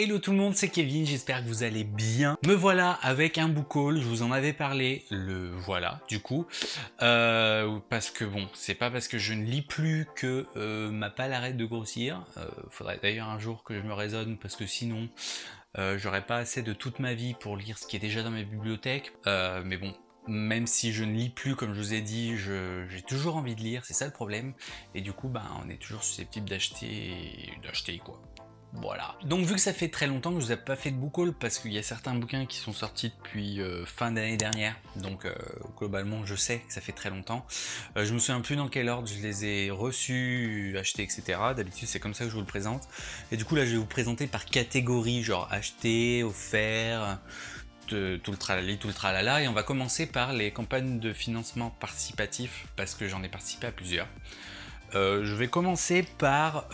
Hello tout le monde, c'est Kevin, j'espère que vous allez bien. Me voilà avec un book haul, je vous en avais parlé, le voilà du coup. Euh, parce que bon, c'est pas parce que je ne lis plus que euh, ma palle arrête de grossir. Euh, faudrait d'ailleurs un jour que je me raisonne parce que sinon j'aurais pas assez de toute ma vie pour lire ce qui est déjà dans ma bibliothèque. mais bon, même si je ne lis plus, comme je vous ai dit, j'ai toujours envie de lire, c'est ça le problème. Et du coup, ben, on est toujours susceptible d'acheter, d'acheter quoi. Voilà. Donc vu que ça fait très longtemps que je vous ai pas fait de book haul parce qu'il y a certains bouquins qui sont sortis depuis euh, fin d'année dernière, donc euh, globalement je sais que ça fait très longtemps. Euh, je me souviens plus dans quel ordre je les ai reçus, achetés, etc. D'habitude c'est comme ça que je vous le présente. Et du coup là je vais vous présenter par catégorie, genre acheté, offert, tout le tralali, tout le tralala. Et on va commencer par les campagnes de financement participatif parce que j'en ai participé à plusieurs. je vais commencer par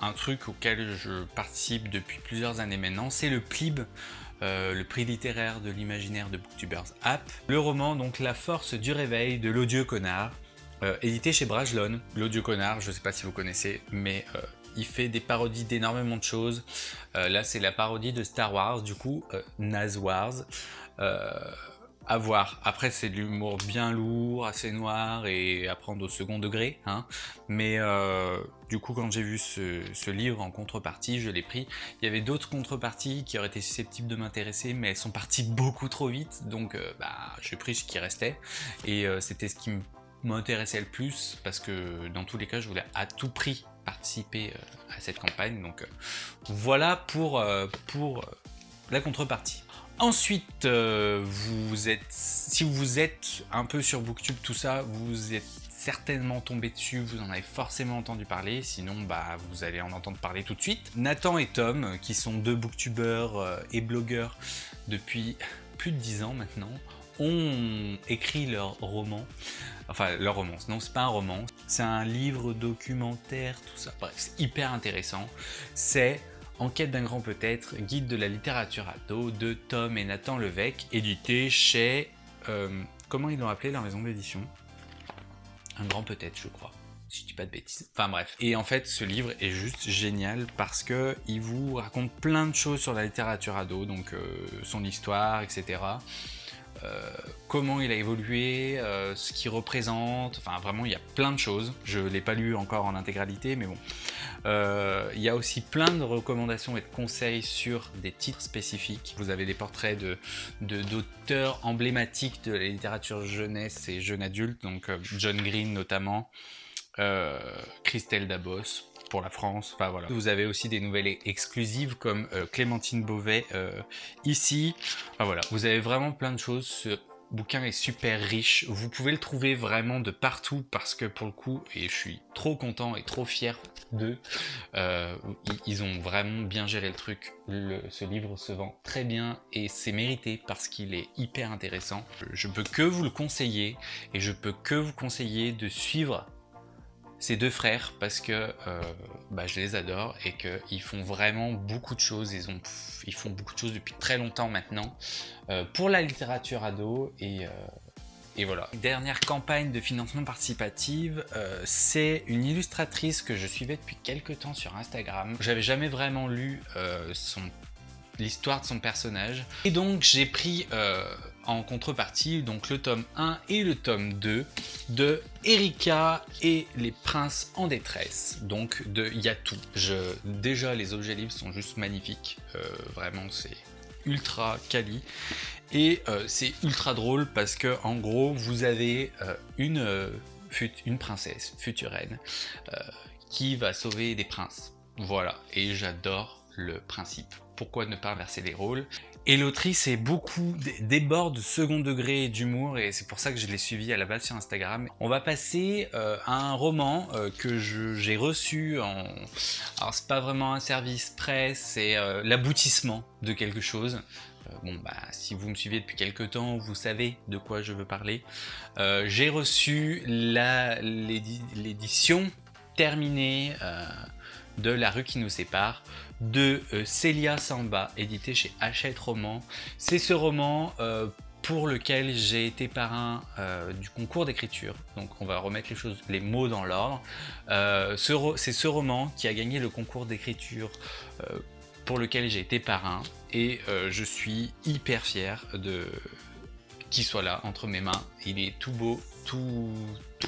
un truc auquel je participe depuis plusieurs années maintenant, c'est le PLIB, euh, le prix littéraire de l'imaginaire de Booktubers App. Le roman, donc La force du réveil de l'odieux connard, euh, édité chez Brajlon. L'odieux connard, je ne sais pas si vous connaissez, mais euh, il fait des parodies d'énormément de choses. là, c'est la parodie de Star Wars, du coup, Naz Wars voir. Après, c'est de l'humour bien lourd, assez noir et à prendre au second degré. Hein. Mais euh, du coup, quand j'ai vu ce, livre en contrepartie, je l'ai pris. Il y avait d'autres contreparties qui auraient été susceptibles de m'intéresser, mais elles sont parties beaucoup trop vite. Donc, euh, bah, j'ai pris ce qui restait. Et euh, c'était ce qui m'intéressait le plus parce que dans tous les cas, je voulais à tout prix participer à cette campagne. Donc, voilà pour, pour la contrepartie. Ensuite, euh, vous êtes, si vous êtes un peu sur Booktube, tout ça, vous êtes certainement tombé dessus, vous en avez forcément entendu parler, sinon bah, vous allez en entendre parler tout de suite. Nathan et Tom, qui sont deux booktubeurs euh, et blogueurs depuis plus de 10 ans maintenant, ont écrit leur roman, enfin leur romance, non c'est pas un roman, c'est un livre documentaire, tout ça, bref, c'est hyper intéressant, c'est Enquête d'un grand peut-être, guide de la littérature ado de Tom et Nathan Levesque, édité chez... Euh, comment ils l'ont appelé leur maison d'édition? Un grand peut-être, je crois. Si je dis pas de bêtises. Enfin bref. Et en fait, ce livre est juste génial parce que il vous raconte plein de choses sur la littérature ado, donc euh, son histoire, etc. Euh, comment il a évolué, euh, ce qu'il représente, enfin vraiment il y a plein de choses. Je ne l'ai pas lu encore en intégralité, mais bon. Euh, il y a aussi plein de recommandations et de conseils sur des titres spécifiques. Vous avez des portraits de d'auteurs emblématiques de la littérature jeunesse et jeune adulte, donc John Green notamment, Christelle Dabos, pour la France. Enfin voilà. Vous avez aussi des nouvelles exclusives comme euh, Clémentine Beauvais euh, ici. Enfin voilà, vous avez vraiment plein de choses. Ce bouquin est super riche. Vous pouvez le trouver vraiment de partout parce que pour le coup, et je suis trop content et trop fier d'eux, euh, ils ont vraiment bien géré le truc. ce livre se vend très bien et c'est mérité parce qu'il est hyper intéressant. Je peux que vous le conseiller et je peux que vous conseiller de suivre ces deux frères parce que euh, bah, je les adore et qu'ils font vraiment beaucoup de choses. Ils, ont, ils font beaucoup de choses depuis très longtemps maintenant euh, pour la littérature ado et, euh, et, voilà. Dernière campagne de financement participative, c'est une illustratrice que je suivais depuis quelques temps sur Instagram. J'avais jamais vraiment lu son l'histoire de son personnage. Et donc j'ai pris en contrepartie donc le tome 1 et le tome 2 de Erika et les princes en détresse, donc de Yatou. Déjà les objets livres sont juste magnifiques, euh, vraiment c'est ultra quali et euh, c'est ultra drôle parce que en gros vous avez euh, une, une princesse, future reine, qui va sauver des princes. Voilà, et j'adore le principe. Pourquoi ne pas inverser les rôles? Et l'autrice est beaucoup déborde de second degré d'humour et c'est pour ça que je l'ai suivi à la base sur Instagram. On va passer euh, à un roman euh, que j'ai reçu en... Alors c'est pas vraiment un service presse, c'est euh, l'aboutissement de quelque chose. Bon bah si vous me suivez depuis quelques temps, vous savez de quoi je veux parler. j'ai reçu l'édition terminée de La rue qui nous sépare de euh, Celia Samba, édité chez Hachette Roman. C'est ce roman euh, pour lequel j'ai été parrain euh, du concours d'écriture. Donc on va remettre les choses, les mots dans l'ordre. c'est ce roman qui a gagné le concours d'écriture pour lequel j'ai été parrain et je suis hyper fier de qu'il soit là entre mes mains. Il est tout beau, tout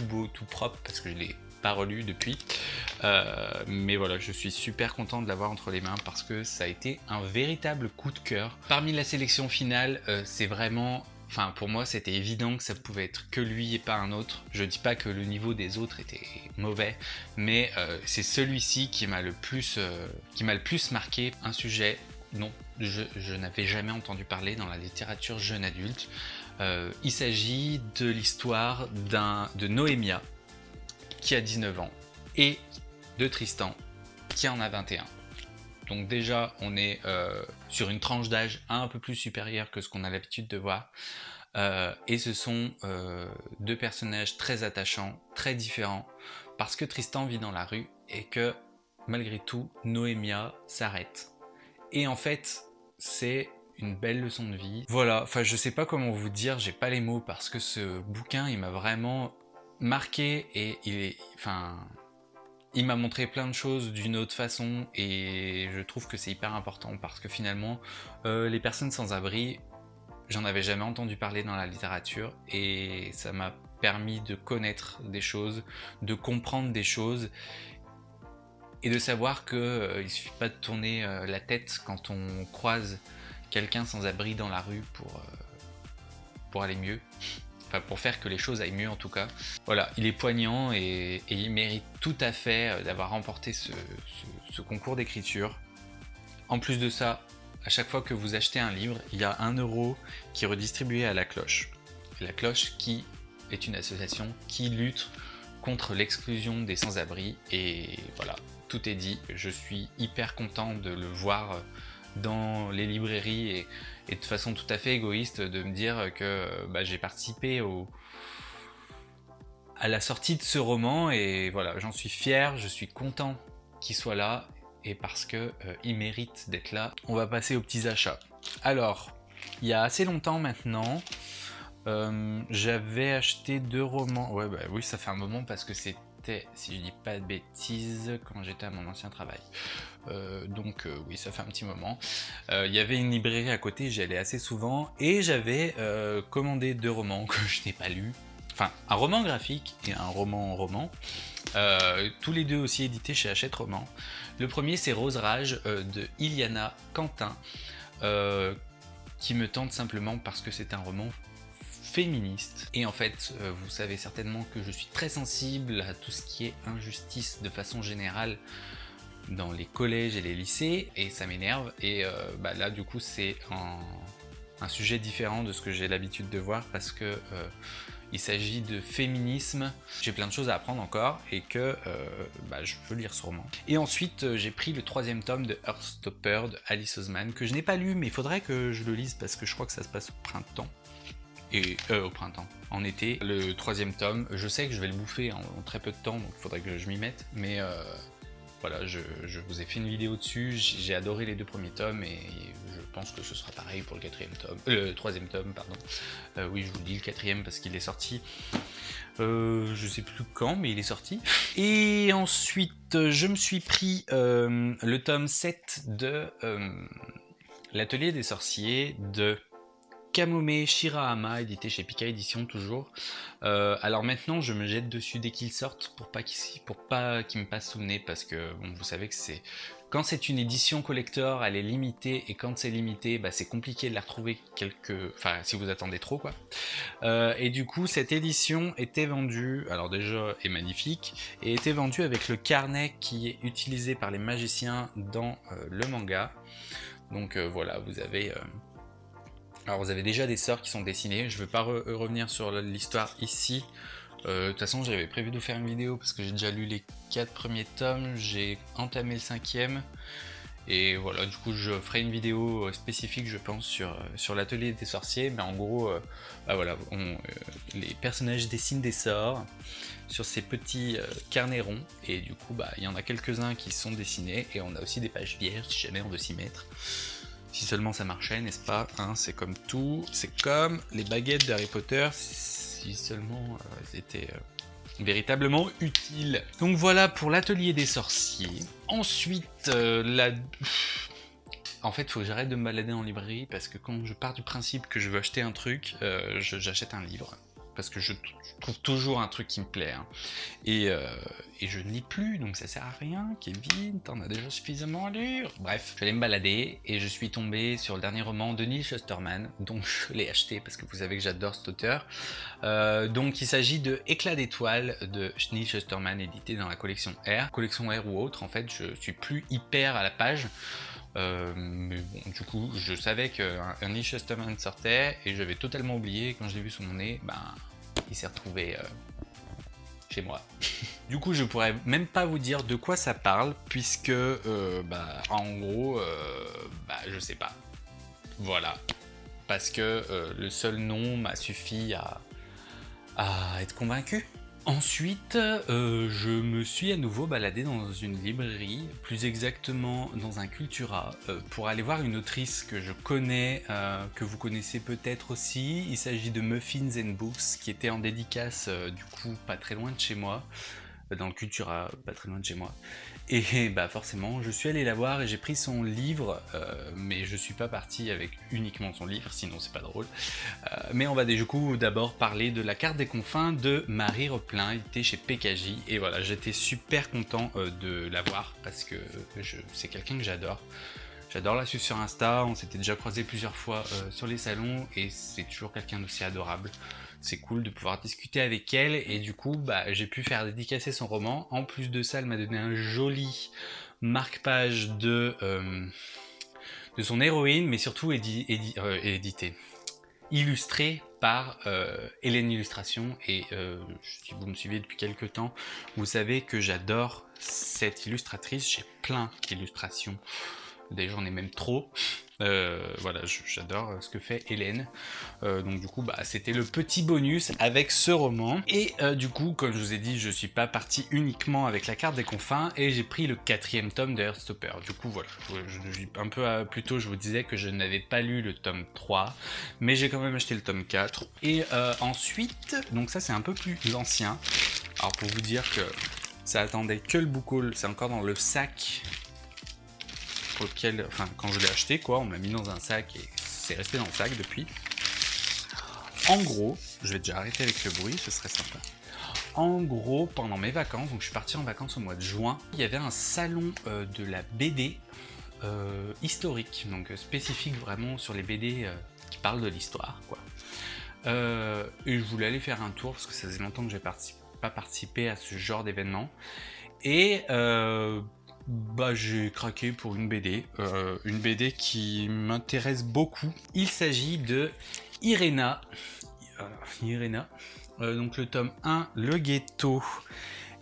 beau, tout propre parce que je l'ai pas relu depuis. Euh, mais voilà, je suis super content de l'avoir entre les mains parce que ça a été un véritable coup de cœur. Parmi la sélection finale, euh, c'est vraiment Enfin, pour moi, c'était évident que ça pouvait être que lui et pas un autre. Je dis pas que le niveau des autres était mauvais, mais euh, c'est celui-ci qui m'a le plus, qui m'a le plus marqué. Un sujet dont je, je n'avais jamais entendu parler dans la littérature jeune adulte. il s'agit de l'histoire de Noémia, qui a 19 ans, et de Tristan, qui en a 21. Donc déjà, on est euh, sur une tranche d'âge un peu plus supérieure que ce qu'on a l'habitude de voir. Euh, et ce sont euh, deux personnages très attachants, très différents, parce que Tristan vit dans la rue et que malgré tout, Noémia s'arrête. Et en fait, c'est une belle leçon de vie. Voilà, enfin je sais pas comment vous dire, j'ai pas les mots parce que ce bouquin il m'a vraiment marqué et il est, il m'a montré plein de choses d'une autre façon et je trouve que c'est hyper important parce que finalement, euh, les personnes sans abri, j'en avais jamais entendu parler dans la littérature et ça m'a permis de connaître des choses, de comprendre des choses et de savoir que euh, il suffit pas de tourner euh, la tête quand on croise quelqu'un sans abri dans la rue pour, pour aller mieux pour faire que les choses aillent mieux en tout cas. Voilà, il est poignant et, il mérite tout à fait euh, d'avoir remporté ce, concours d'écriture. En plus de ça, à chaque fois que vous achetez un livre, il y a un euro qui est redistribué à la cloche. La cloche qui est une association qui lutte contre l'exclusion des sans-abri et voilà, tout est dit. Je suis hyper content de le voir dans les librairies et, de façon tout à fait égoïste de me dire que bah, j'ai participé à la sortie de ce roman et voilà, j'en suis fier, je suis content qu'il soit là et parce que euh, il mérite d'être là. On va passer aux petits achats. Alors, il y a assez longtemps maintenant, euh, j'avais acheté deux romans. Ouais, bah oui, ça fait un moment parce que c'est si je dis pas de bêtises, quand j'étais à mon ancien travail. Euh, donc euh, oui, ça fait un petit moment. Euh, il y avait une librairie à côté, j'y allais assez souvent, et j'avais commandé deux romans que je n'ai pas lus. Enfin, un roman graphique et un roman roman. tous les deux aussi édités chez Hachette Roman. Le premier c'est Rose Rage de Iliana Quentin, qui me tente simplement parce que c'est un roman féministe. Et en fait, vous savez certainement que je suis très sensible à tout ce qui est injustice de façon générale dans les collèges et les lycées, et ça m'énerve. Et euh, bah là, du coup, c'est un, sujet différent de ce que j'ai l'habitude de voir parce que euh, il s'agit de féminisme. J'ai plein de choses à apprendre encore et que bah, je veux lire roman. Et ensuite, j'ai pris le troisième tome de Heartstopper de Alice Osman que je n'ai pas lu, mais il faudrait que je le lise parce que je crois que ça se passe au printemps et euh, au printemps. En été, le troisième tome, je sais que je vais le bouffer en, très peu de temps, donc il faudrait que je m'y mette, mais euh, voilà, je, vous ai fait une vidéo dessus, j'ai adoré les deux premiers tomes et je pense que ce sera pareil pour le quatrième tome, euh, le troisième tome, pardon. oui, je vous dis le quatrième parce qu'il est sorti. je sais plus quand, mais il est sorti. Et ensuite, je me suis pris le tome 7 de L'Atelier des sorciers de Kamome Shirahama, édité chez Pika Édition toujours. Euh, alors maintenant, je me jette dessus dès qu'ils sortent pour pas qu'ils pour me passent sous le nez parce que vous savez que c'est quand c'est une édition collector, elle est limitée et quand c'est limité, bah, c'est compliqué de la retrouver quelque, enfin si vous attendez trop quoi. Euh, et du coup, cette édition était vendue, alors déjà est magnifique, et était vendue avec le carnet qui est utilisé par les magiciens dans euh, le manga. Donc voilà, vous avez alors vous avez déjà des sorts qui sont dessinés, je ne vais pas euh, revenir sur l'histoire ici. Euh, de toute façon j'avais prévu de faire une vidéo parce que j'ai déjà lu les 4 premiers tomes, j'ai entamé le cinquième. Et voilà, du coup je ferai une vidéo euh, spécifique je pense sur, sur l'atelier des sorciers, mais en gros, bah voilà, les personnages dessinent des sorts sur ces petits carnets ronds, et du coup bah il y en a quelques-uns qui sont dessinés, et on a aussi des pages vierges si jamais on veut s'y mettre. Si seulement ça marchait, n'est-ce pas hein, C'est comme tout, c'est comme les baguettes d'Harry Potter, si seulement euh, elles étaient euh, véritablement utiles. Donc voilà pour l'atelier des sorciers. Ensuite, euh, la... en fait, faut que j'arrête de me balader en librairie parce que quand je pars du principe que je veux acheter un truc, euh, j'achète un livre parce que je, trouve toujours un truc qui me plaît. Hein. Euh, et, je ne lis plus, donc ça sert à rien. Kevin, t'en as déjà suffisamment à lire. Bref, je vais me balader et je suis tombé sur le dernier roman de Neil Shusterman, dont je l'ai acheté parce que vous savez que j'adore cet auteur. Euh, donc il s'agit de Éclat d'étoiles de Neil Shusterman, édité dans la collection R. Collection R ou autre, en fait, je suis plus hyper à la page. Euh, mais bon, du coup, je savais qu'un Neil Shusterman sortait et j'avais totalement oublié. Quand je l'ai vu sous mon nez, ben, il s'est retrouvé euh, chez moi. du coup, je pourrais même pas vous dire de quoi ça parle, puisque, euh, bah, en gros, bah, je sais pas. Voilà. Parce que le seul nom m'a suffi à être convaincu. Ensuite, euh, je me suis à nouveau baladé dans une librairie, plus exactement dans un Cultura, euh, pour aller voir une autrice que je connais, euh, que vous connaissez peut-être aussi. Il s'agit de Muffins and Books, qui était en dédicace du coup pas très loin de chez moi, dans le Cultura, pas très loin de chez moi. Et bah forcément, je suis allé la voir et j'ai pris son livre, euh, mais je suis pas parti avec uniquement son livre, sinon c'est pas drôle. Euh, mais on va du coup d'abord parler de la carte des confins de Marie Replin, était chez PKJ. Et voilà, j'étais super content euh, de la voir parce que c'est quelqu'un que j'adore. J'adore la suivre sur Insta, on s'était déjà croisé plusieurs fois sur les salons et c'est toujours quelqu'un d'aussi adorable c'est cool de pouvoir discuter avec elle et du coup bah, j'ai pu faire dédicacer son roman. En plus de ça, elle m'a donné un joli marque-page de, euh, de son héroïne, mais surtout euh, édité, illustré par euh, Hélène Illustration. Et si vous me suivez depuis quelques temps, vous savez que j'adore cette illustratrice. J'ai plein d'illustrations. D'ailleurs, j'en ai même trop. Euh, voilà, j'adore euh, ce que fait Hélène. Euh, donc du coup, bah, c'était le petit bonus avec ce roman. Et du coup, comme je vous ai dit, je suis pas parti uniquement avec la carte des confins et j'ai pris le quatrième tome de. Du coup, voilà, un peu plus tôt, je vous disais que je n'avais pas lu le tome 3, mais j'ai quand même acheté le tome 4. Et ensuite, donc ça c'est un peu plus ancien. Alors pour vous dire que ça attendait que le boucol, c'est encore dans le sac enfin quand je l'ai acheté quoi, on m'a mis dans un sac et c'est resté dans le sac depuis. En gros, je vais déjà arrêter avec le bruit, ce serait sympa. En gros, pendant mes vacances, donc je suis parti en vacances au mois de juin, il y avait un salon euh, de la BD euh, historique, donc euh, spécifique vraiment sur les BD qui parlent de l'histoire, quoi. et je voulais aller faire un tour parce que ça faisait longtemps que j'ai pas participé à ce genre d'événement. Et bah j'ai craqué pour une BD, euh, une BD qui m'intéresse beaucoup. Il s'agit de Irena. Euh, Irena. Euh, donc le tome 1, Le Ghetto,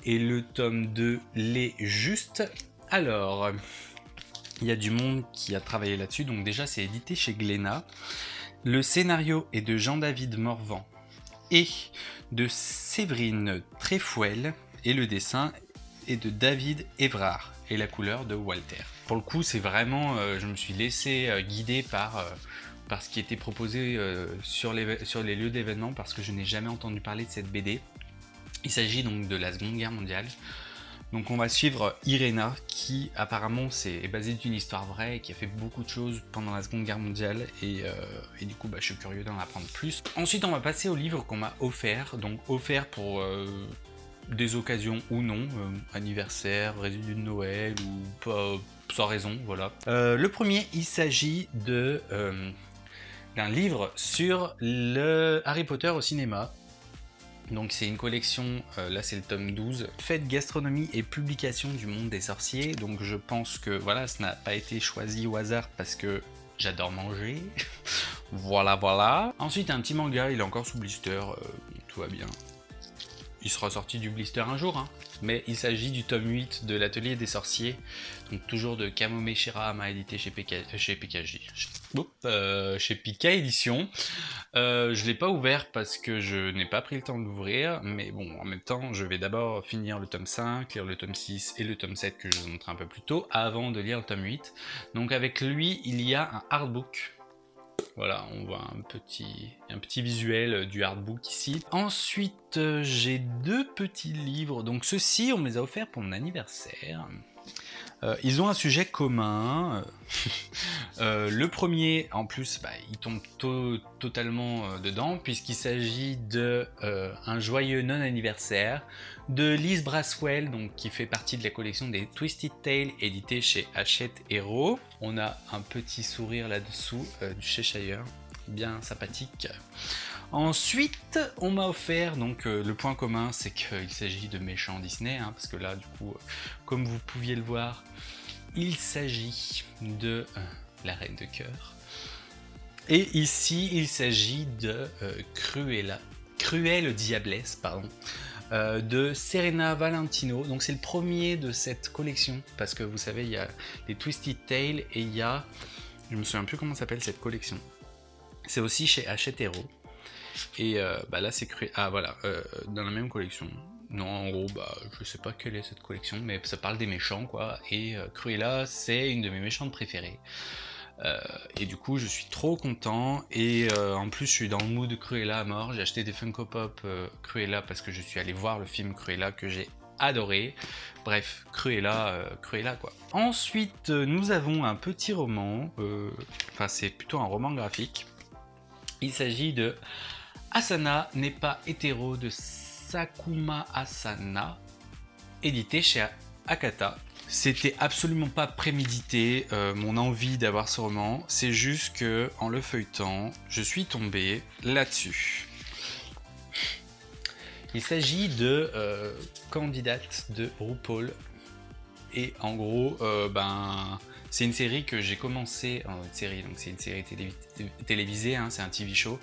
et le tome 2, Les Justes. Alors, il y a du monde qui a travaillé là-dessus, donc déjà c'est édité chez Glénat. Le scénario est de Jean-David Morvan et de Séverine Tréfouel, et le dessin est de David Evrard et la couleur de Walter. Pour le coup, c'est vraiment, euh, je me suis laissé euh, guider par, euh, par ce qui était proposé sur, les, lieux d'événement parce que je n'ai jamais entendu parler de cette BD. Il s'agit donc de la Seconde Guerre mondiale. Donc on va suivre Irena qui apparemment est basée d'une histoire vraie et qui a fait beaucoup de choses pendant la Seconde Guerre mondiale et, et du coup bah, je suis curieux d'en apprendre plus. Ensuite on va passer au livre qu'on m'a offert, donc offert pour des occasions ou non, euh, anniversaire, résidu de Noël ou pas, sans raison, voilà. Euh, le premier, il s'agit de euh, d'un livre sur Harry Potter au cinéma. Donc c'est une collection, là c'est le tome 12, Fête, gastronomie et publication du monde des sorciers. Donc je pense que voilà, ça n'a pas été choisi au hasard parce que j'adore manger. voilà, voilà. Ensuite un petit manga, il est encore sous blister, tout va bien il sera sorti du blister un jour, hein. mais il s'agit du tome 8 de l'Atelier des Sorciers, donc toujours de Kamome Shirahama édité chez, PK, chez PKJ, euh, chez Pika Édition. Euh, je ne l'ai pas ouvert parce que je n'ai pas pris le temps d'ouvrir, mais bon, en même temps, je vais d'abord finir le tome 5, lire le tome 6 et le tome 7 que je vous montrais un peu plus tôt, avant de lire le tome 8. Donc avec lui, il y a un artbook voilà, on voit un petit, un petit visuel du artbook ici. Ensuite, euh, j'ai deux petits livres. Donc ceux-ci, on me les a offerts pour mon anniversaire. Euh, ils ont un sujet commun. Euh, le premier, en plus, bah, il tombe totalement euh, dedans, puisqu'il s'agit de un joyeux non-anniversaire de Liz Braswell, donc, qui fait partie de la collection des Twisted Tales, édité chez Hachette Hero. On a un petit sourire là-dessous du Cheshire, bien sympathique. Ensuite, on m'a offert, donc euh, le point commun, c'est qu'il s'agit de méchants Disney, hein, parce que là, du coup, comme vous pouviez le voir, il s'agit de euh, la Reine de Cœur. Et ici, il s'agit de euh, Cruella, Cruelle Diablesse, pardon, de Serena Valentino. Donc c'est le premier de cette collection, parce que vous savez, il y a les Twisted Tales et il y a, je me souviens plus comment s'appelle cette collection. C'est aussi chez Hachette Hero. Et euh, bah là, c'est créé. Ah voilà, euh, dans la même collection. Non, en gros, bah, je sais pas quelle est cette collection, mais ça parle des méchants, quoi. Et euh, Cruella, c'est une de mes méchantes préférées. et du coup, je suis trop content. Et en plus, je suis dans le mood Cruella à mort. J'ai acheté des Funko Pop Cruella parce que je suis allé voir le film Cruella que j'ai adoré. Bref, Cruella, Cruella quoi. Ensuite, nous avons un petit roman. Enfin, c'est plutôt un roman graphique. Il s'agit de Asana n'est pas hétéro de Sakuma Asana, édité chez Akata. C'était absolument pas prémédité euh, mon envie d'avoir ce roman, c'est juste que en le feuilletant, je suis tombé là-dessus. Il s'agit de euh, candidate de RuPaul et en gros, euh, ben c'est une série que j'ai commencé, euh, une série, donc c'est une série télévisée, hein, c'est un TV show.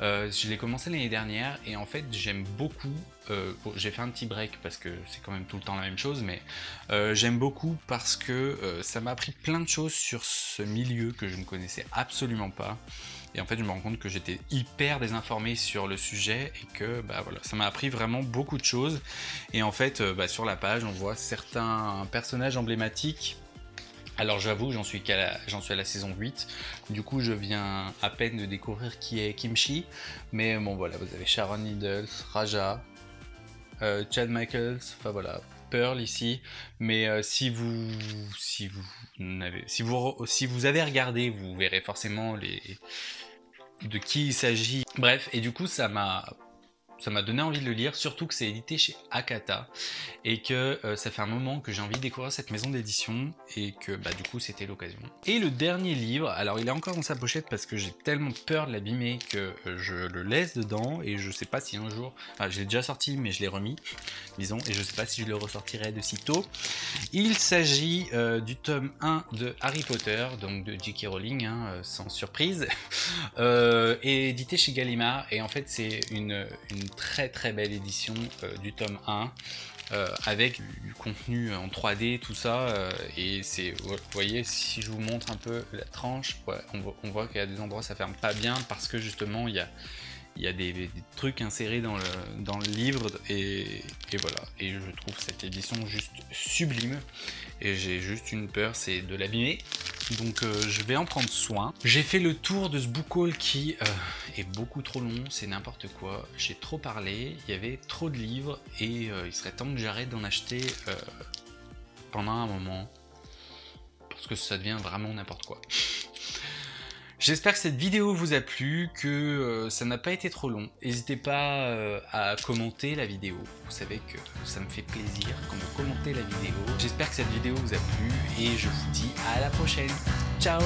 Euh, je l'ai commencé l'année dernière et en fait j'aime beaucoup. Euh, j'ai fait un petit break parce que c'est quand même tout le temps la même chose, mais j'aime beaucoup parce que ça m'a appris plein de choses sur ce milieu que je ne connaissais absolument pas. Et en fait, je me rends compte que j'étais hyper désinformé sur le sujet et que bah, voilà, ça m'a appris vraiment beaucoup de choses. Et en fait, bah, sur la page, on voit certains personnages emblématiques alors j'avoue, j'en suis, à la saison 8. Du coup, je viens à peine de découvrir qui est Kimchi. Mais bon, voilà, vous avez Sharon Needles, Raja, euh, Chad Michaels, enfin voilà, Pearl ici. Mais euh, si vous, si vous avez, si vous, si vous avez regardé, vous verrez forcément les de qui il s'agit. Bref, et du coup, ça m'a ça m'a donné envie de le lire, surtout que c'est édité chez Akata et que euh, ça fait un moment que j'ai envie de découvrir cette maison d'édition et que bah, du coup c'était l'occasion. Et le dernier livre, alors il est encore dans sa pochette parce que j'ai tellement peur de l'abîmer que euh, je le laisse dedans et je sais pas si un jour, enfin je l'ai déjà sorti mais je l'ai remis, disons, et je sais pas si je le ressortirai de sitôt. Il s'agit euh, du tome 1 de Harry Potter, donc de J.K. Rowling, hein, sans surprise, et édité chez Gallimard et en fait c'est une, une très très belle édition euh, du tome 1 euh, avec du, contenu en 3D, tout ça. Euh, et c'est, vous voyez, si je vous montre un peu la tranche, on voit, qu'il y a des endroits ça ferme pas bien parce que justement il y a, il y des, trucs insérés dans le, livre et, et, voilà. Et je trouve cette édition juste sublime et j'ai juste une peur, c'est de l'abîmer. Donc euh, je vais en prendre soin. J'ai fait le tour de ce book haul qui euh, est beaucoup trop long, c'est n'importe quoi. J'ai trop parlé, il y avait trop de livres et euh, il serait temps que j'arrête d'en acheter pendant un moment. Parce que ça devient vraiment n'importe quoi. J'espère que cette vidéo vous a plu, que euh, ça n'a pas été trop long. N'hésitez pas euh, à commenter la vidéo. Vous savez que ça me fait plaisir quand vous commentez la vidéo. J'espère que cette vidéo vous a plu et je vous dis à la prochaine. Ciao